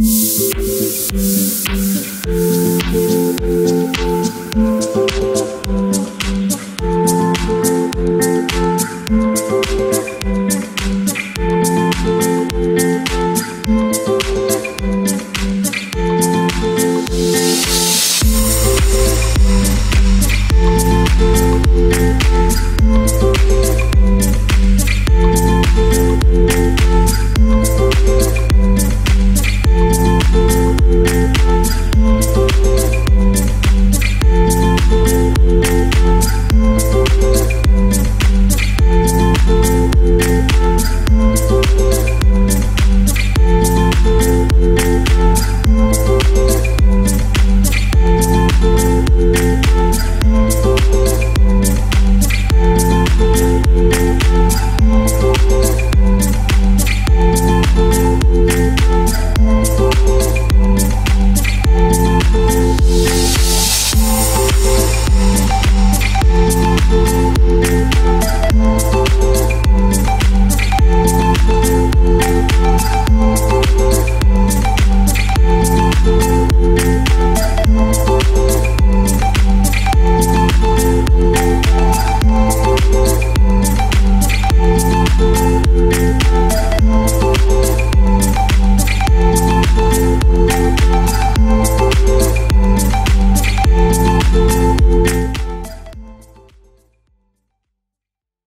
Música